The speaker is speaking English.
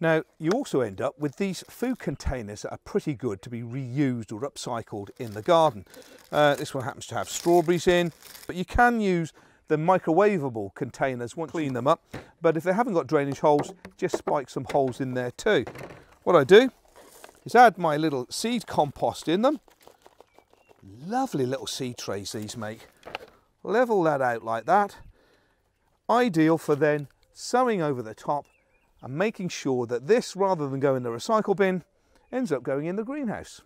Now, you also end up with these food containers that are pretty good to be reused or upcycled in the garden. Uh, this one happens to have strawberries in, but you can use the microwavable containers once you clean them up. But if they haven't got drainage holes, just spike some holes in there too. What I do is add my little seed compost in them. Lovely little seed trays these make. Level that out like that. Ideal for then sowing over the top and making sure that this, rather than go in the recycle bin, ends up going in the greenhouse.